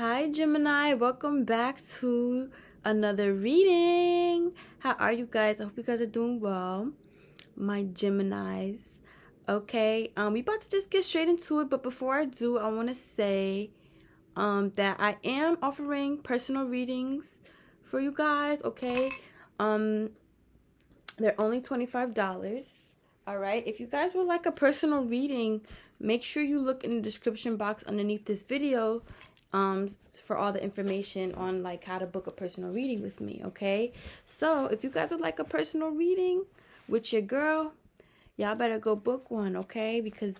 Hi, Gemini. Welcome back to another reading. How are you guys? I hope you guys are doing well. My Geminis. Okay, um, we about to just get straight into it, but before I do, I want to say um that I am offering personal readings for you guys, okay? Um they're only $25. All right. If you guys would like a personal reading, make sure you look in the description box underneath this video um for all the information on like how to book a personal reading with me okay? So if you guys would like a personal reading with your girl y'all better go book one okay? Because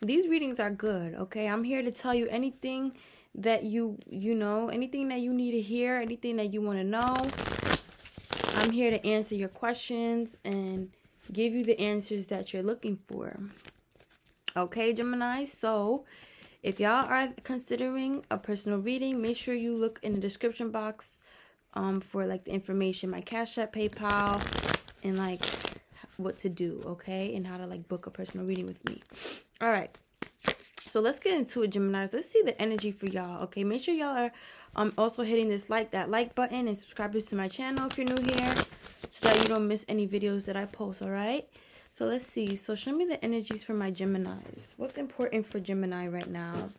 these readings are good okay? I'm here to tell you anything that you you know anything that you need to hear anything that you want to know. I'm here to answer your questions and give you the answers that you're looking for. Okay gemini? So if y'all are considering a personal reading, make sure you look in the description box um, for like the information, my Cash App, PayPal, and like what to do, okay? And how to like book a personal reading with me. All right. So let's get into it, Geminis. Let's see the energy for y'all, okay? Make sure y'all are um also hitting this like that like button and subscribe to my channel if you're new here so that you don't miss any videos that I post, all right? So let's see. So show me the energies for my Geminis. What's important for Gemini right now?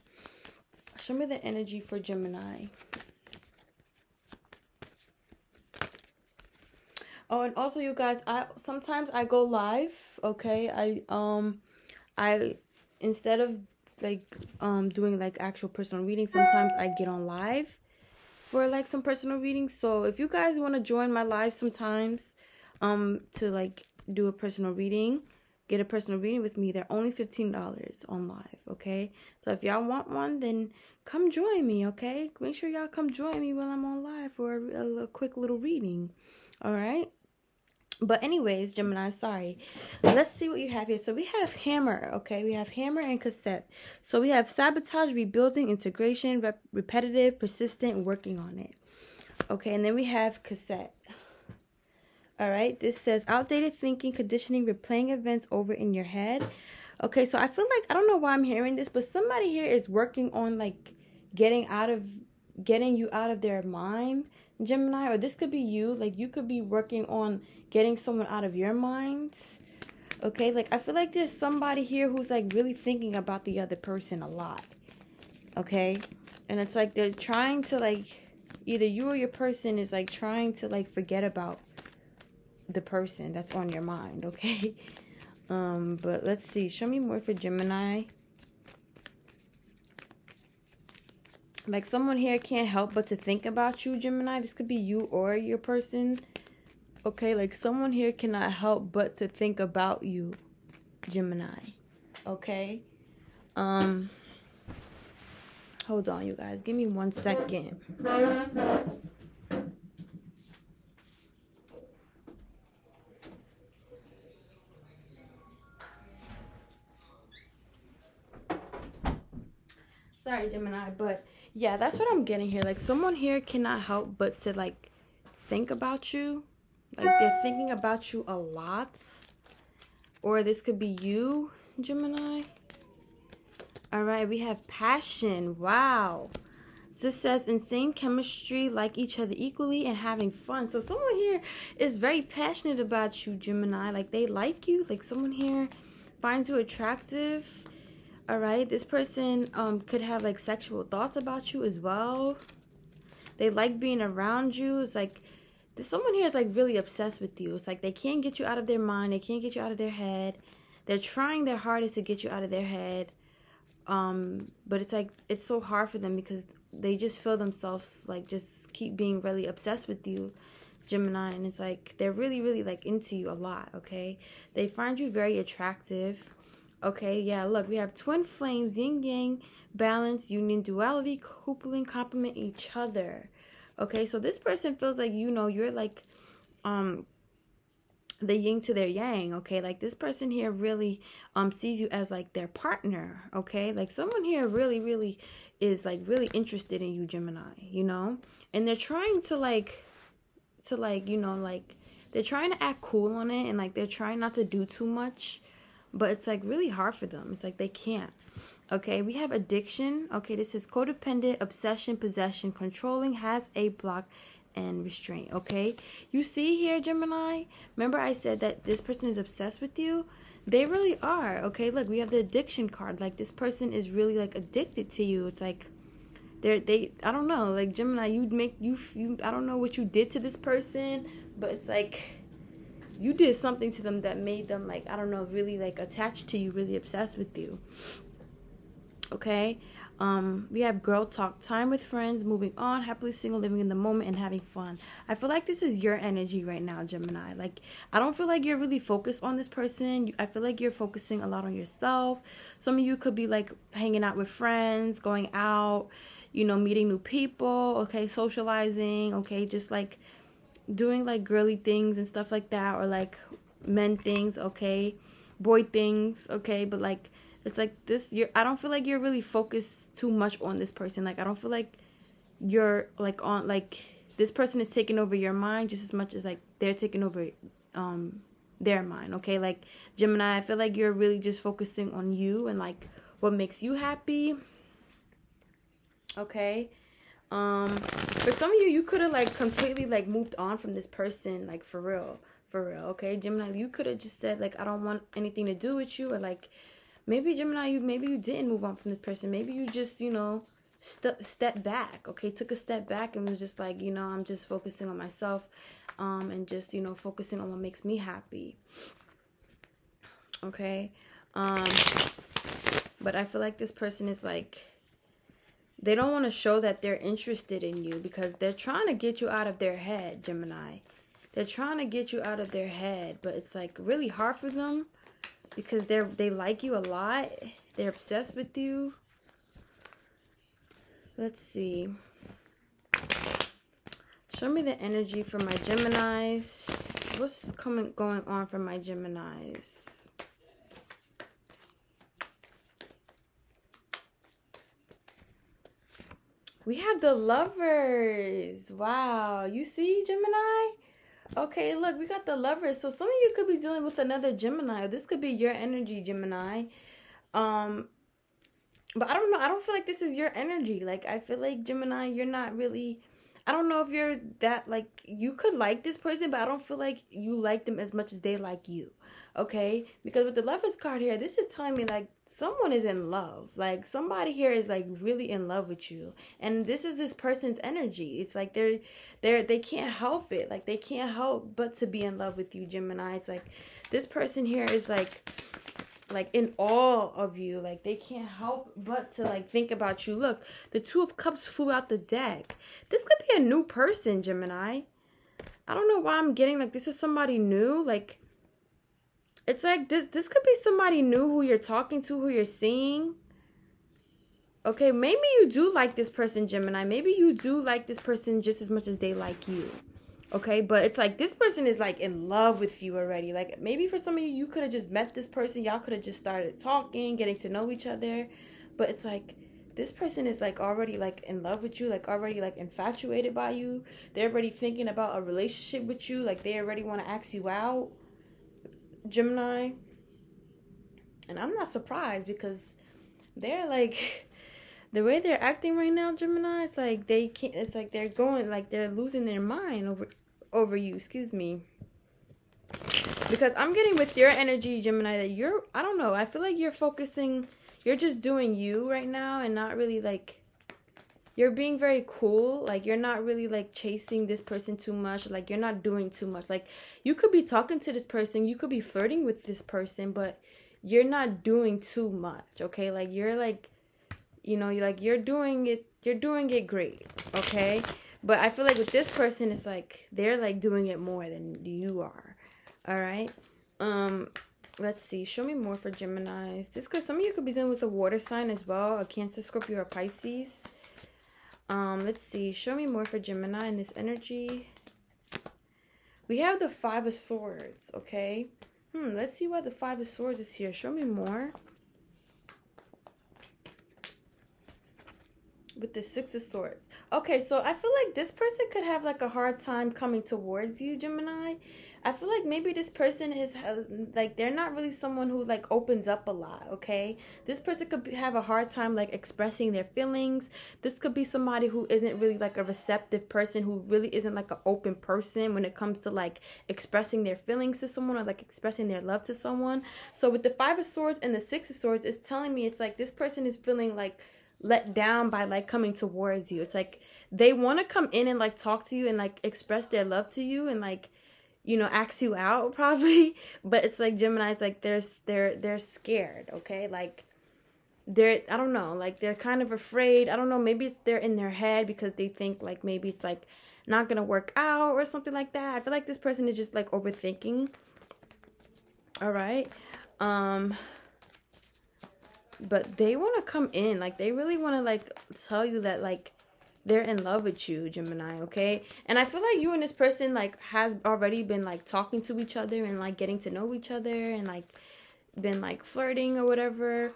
Show me the energy for Gemini. Oh, and also you guys, I sometimes I go live, okay? I um I instead of like um doing like actual personal readings, sometimes I get on live for like some personal readings. So if you guys want to join my live sometimes um to like do a personal reading, get a personal reading with me, they're only $15 on live, okay? So if y'all want one, then come join me, okay? Make sure y'all come join me while I'm on live for a, a, quick little reading, all right? But anyways, Gemini, sorry. Let's see what you have here. So we have hammer, okay? We have hammer and cassette. So we have sabotage, rebuilding, integration, rep repetitive, persistent, working on it. Okay, and then we have cassette. All right, this says outdated thinking, conditioning, replaying events over in your head. Okay, so I feel like I don't know why I'm hearing this, but somebody here is working on like getting out of getting you out of their mind, Gemini, or this could be you. Like you could be working on getting someone out of your mind. Okay, like I feel like there's somebody here who's like really thinking about the other person a lot. Okay, and it's like they're trying to like either you or your person is like trying to like forget about the person that's on your mind, okay? Um, but let's see. Show me more for Gemini. Like someone here can't help but to think about you, Gemini. This could be you or your person. Okay, like someone here cannot help but to think about you, Gemini. Okay? Um Hold on, you guys. Give me one second. Sorry gemini but yeah that's what i'm getting here. Like someone here cannot help but to like think about you. Like they're thinking about you a lot. Or this could be you gemini. All right we have passion. Wow. This says insane chemistry like each other equally and having fun. So someone here is very passionate about you gemini. Like they like you. Like someone here finds you attractive all right this person um could have like sexual thoughts about you as well. They like being around you. It's like someone here is like really obsessed with you. It's like they can't get you out of their mind. They can't get you out of their head. They're trying their hardest to get you out of their head. Um but it's like it's so hard for them because they just feel themselves like just keep being really obsessed with you gemini. And it's like they're really really like into you a lot okay? They find you very attractive Okay, yeah, look, we have twin flames, yin yang, balance, union, duality, coupling, complement each other. Okay, so this person feels like you know you're like um the yin to their yang, okay? Like this person here really um sees you as like their partner, okay? Like someone here really really is like really interested in you, Gemini, you know? And they're trying to like to like, you know, like they're trying to act cool on it and like they're trying not to do too much but it's like really hard for them. It's like they can't. Okay, we have addiction. Okay, this is codependent, obsession, possession, controlling, has a block, and restraint. Okay, you see here, Gemini. Remember, I said that this person is obsessed with you. They really are. Okay, look, we have the addiction card. Like this person is really like addicted to you. It's like they're they. I don't know. Like Gemini, you'd make you you. I don't know what you did to this person, but it's like you did something to them that made them like I don't know, really like attached to you, really obsessed with you. Okay. Um, we have girl talk, time with friends, moving on, happily single, living in the moment, and having fun. I feel like this is your energy right now, Gemini. Like, I don't feel like you're really focused on this person. I feel like you're focusing a lot on yourself. Some of you could be like hanging out with friends, going out, you know, meeting new people, okay, socializing, okay, just like doing like girly things and stuff like that, or like men things, okay, boy things, okay, but like it's like this you're I don't feel like you're really focused too much on this person. Like I don't feel like you're like on like this person is taking over your mind just as much as like they're taking over um their mind, okay? Like Gemini, I feel like you're really just focusing on you and like what makes you happy. Okay? Um for some of you you could have like completely like moved on from this person like for real. For real, okay? Gemini, you could have just said like I don't want anything to do with you or like maybe Gemini, you maybe you didn't move on from this person. Maybe you just, you know, st- step back. Okay, took a step back and was just like, you know, I'm just focusing on myself, um, and just you know focusing on what makes me happy. Okay, um, but I feel like this person is like. They don't want to show that they're interested in you because they're trying to get you out of their head, Gemini. They're trying to get you out of their head, but it's like really hard for them because they're they like you a lot. They're obsessed with you. Let's see. Show me the energy for my Geminis. What's coming going on for my Geminis? We have the lovers. Wow. You see, Gemini? Okay, look, we got the lovers. So some of you could be dealing with another Gemini. This could be your energy, Gemini. Um, but I don't know. I don't feel like this is your energy. Like I feel like Gemini, you're not really. I don't know if you're that like you could like this person, but I don't feel like you like them as much as they like you. Okay, because with the lovers card here, this is telling me like someone is in love. Like somebody here is like really in love with you. And this is this person's energy. It's like they're they're they can't help it. Like they can't help but to be in love with you, Gemini. It's like this person here is like like in awe of you. Like they can't help but to like think about you. Look, the two of cups flew out the deck. This could be a new person, Gemini. I don't know why I'm getting like this is somebody new. Like it's like this this could be somebody new who you're talking to, who you're seeing. Okay, maybe you do like this person, Gemini. Maybe you do like this person just as much as they like you. Okay, but it's like this person is like in love with you already. Like maybe for some of you, you could have just met this person. Y'all could have just started talking, getting to know each other. But it's like this person is like already like in love with you, like already like infatuated by you. They're already thinking about a relationship with you. Like they already want to ask you out. Gemini. And I'm not surprised because they're like the way they're acting right now, Gemini, it's like they can't it's like they're going like they're losing their mind over over you, excuse me. Because I'm getting with your energy, Gemini, that you're I don't know, I feel like you're focusing you're just doing you right now and not really like you're being very cool. Like you're not really like chasing this person too much. Like you're not doing too much. Like you could be talking to this person. You could be flirting with this person but you're not doing too much okay? Like you're like you know you're like you're doing it you're doing it great okay? But i feel like with this person it's like they're like doing it more than you are all right? Um let's see. Show me more for gemini's. This because some of you could be dealing with a water sign as well a cancer scorpio or pisces um, let's see. Show me more for Gemini in this energy. We have the Five of Swords, okay? Hmm, let's see why the Five of Swords is here. Show me more. with the six of swords okay so i feel like this person could have like a hard time coming towards you gemini i feel like maybe this person is like they're not really someone who like opens up a lot okay? This person could have a hard time like expressing their feelings. This could be somebody who isn't really like a receptive person who really isn't like an open person when it comes to like expressing their feelings to someone or like expressing their love to someone. So with the five of swords and the six of swords it's telling me it's like this person is feeling like let down by like coming towards you. It's like they want to come in and like talk to you and like express their love to you and like you know ask you out probably, but it's like Gemini's like they're they're they're scared, okay? Like they're I don't know, like they're kind of afraid. I don't know, maybe it's they're in their head because they think like maybe it's like not to work out or something like that. I feel like this person is just like overthinking. All right. Um but they want to come in like they really want to like tell you that like they're in love with you gemini okay? And i feel like you and this person like has already been like talking to each other and like getting to know each other and like been like flirting or whatever.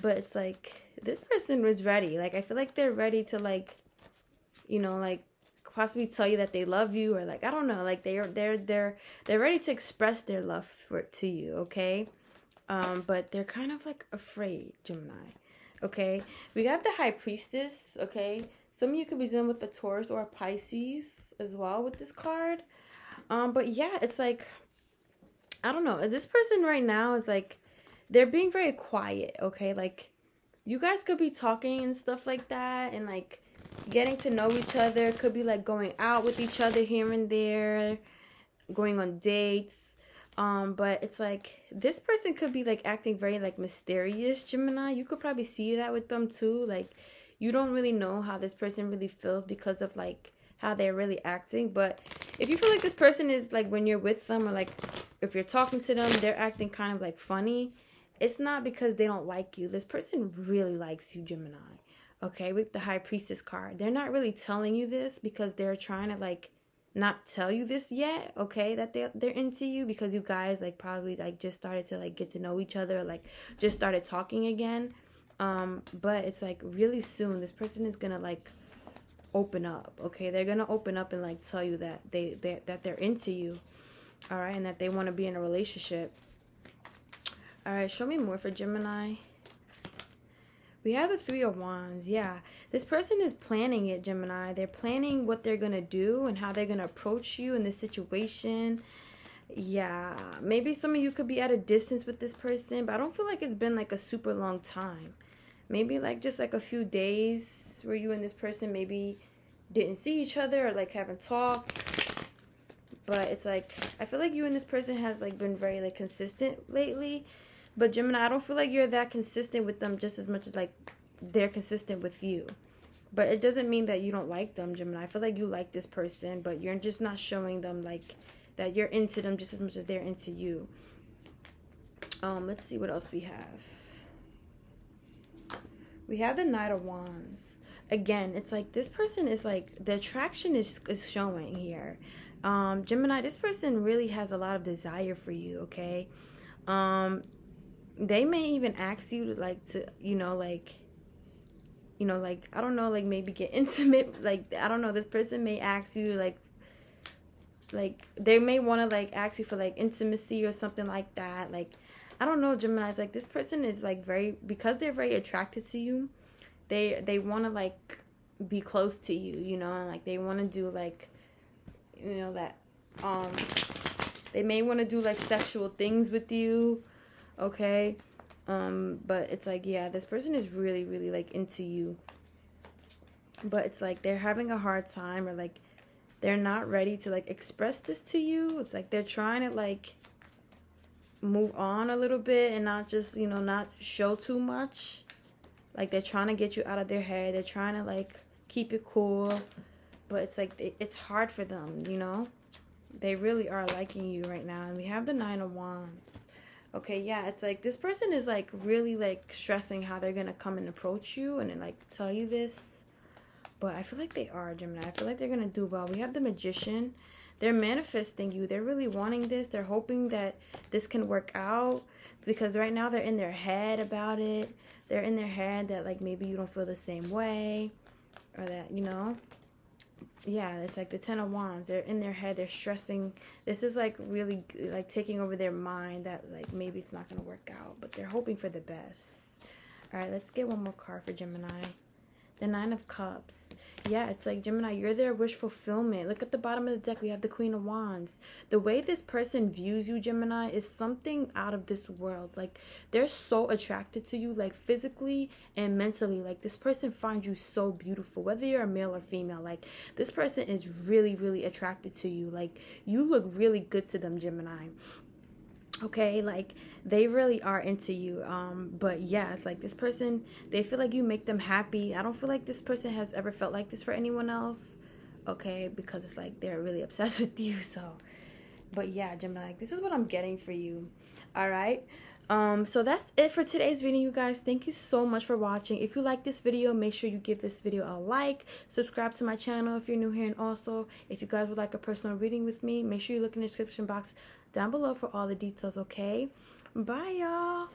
But it's like this person was ready. Like i feel like they're ready to like you know like possibly tell you that they love you or like i don't know. Like they're they're they're they're ready to express their love for to you okay? Um, but they're kind of like afraid, Gemini. Okay, we got the High Priestess. Okay, some of you could be dealing with a Taurus or a Pisces as well with this card. Um, but yeah, it's like I don't know. This person right now is like they're being very quiet. Okay, like you guys could be talking and stuff like that, and like getting to know each other. Could be like going out with each other here and there, going on dates um, but it's like this person could be like acting very like mysterious, Gemini. You could probably see that with them too. Like you don't really know how this person really feels because of like how they're really acting. But if you feel like this person is like when you're with them or like if you're talking to them, they're acting kind of like funny, it's not because they don't like you. This person really likes you, Gemini. Okay, with the High Priestess card. They're not really telling you this because they're trying to like not tell you this yet, okay, that they they're into you because you guys like probably like just started to like get to know each other, like just started talking again. Um, but it's like really soon this person is gonna like open up, okay? They're gonna open up and like tell you that they, they that they're into you, all right, and that they want to be in a relationship. All right, show me more for Gemini. We have the Three of Wands. Yeah. This person is planning it, Gemini. They're planning what they're to do and how they're to approach you in this situation. Yeah. Maybe some of you could be at a distance with this person, but I don't feel like it's been like a super long time. Maybe like just like a few days where you and this person maybe didn't see each other or like haven't talked. But it's like I feel like you and this person has like been very like consistent lately but Gemini, I don't feel like you're that consistent with them just as much as like they're consistent with you. But it doesn't mean that you don't like them, Gemini. I feel like you like this person, but you're just not showing them like that you're into them just as much as they're into you. Um, let's see what else we have. We have the Knight of Wands. Again, it's like this person is like the attraction is is showing here. Um, Gemini, this person really has a lot of desire for you, okay? Um, they may even ask you to like to you know like you know like i don't know like maybe get intimate like i don't know this person may ask you like like they may want to like ask you for like intimacy or something like that like i don't know gemini like this person is like very because they're very attracted to you they they want to like be close to you you know and like they want to do like you know that um they may want to do like sexual things with you okay? Um but it's like yeah this person is really really like into you. But it's like they're having a hard time or like they're not ready to like express this to you. It's like they're trying to like move on a little bit and not just you know not show too much. Like they're trying to get you out of their head. They're trying to like keep it cool. But it's like it's hard for them you know? They really are liking you right now. And we have the nine of wands. Okay yeah it's like this person is like really like stressing how they're gonna come and approach you and like tell you this but i feel like they are gemini. I feel like they're gonna do well. We have the magician. They're manifesting you. They're really wanting this. They're hoping that this can work out because right now they're in their head about it. They're in their head that like maybe you don't feel the same way or that you know? Yeah it's like the ten of wands. They're in their head. They're stressing. This is like really like taking over their mind that like maybe it's not gonna work out but they're hoping for the best. All right let's get one more card for gemini the Nine of Cups. Yeah, it's like Gemini, you're their wish fulfillment. Look at the bottom of the deck. We have the Queen of Wands. The way this person views you, Gemini, is something out of this world. Like, they're so attracted to you, like physically and mentally. Like, this person finds you so beautiful, whether you're a male or female. Like, this person is really, really attracted to you. Like, you look really good to them, Gemini okay like they really are into you um but yeah it's like this person they feel like you make them happy. I don't feel like this person has ever felt like this for anyone else okay because it's like they're really obsessed with you so. But yeah gemini like this is what i'm getting for you all right um so that's it for today's video you guys. Thank you so much for watching. If you like this video make sure you give this video a like. Subscribe to my channel if you're new here and also if you guys would like a personal reading with me make sure you look in the description box down below for all the details, okay? Bye, y'all.